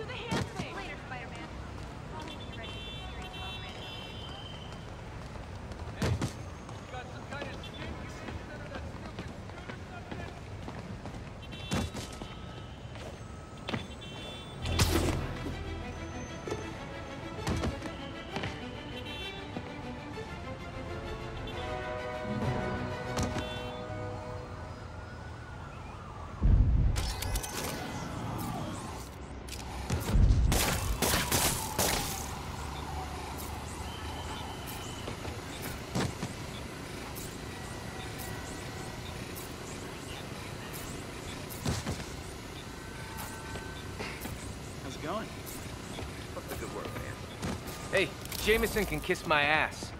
do the hand. Going? The good work, man? Hey, Jameson can kiss my ass.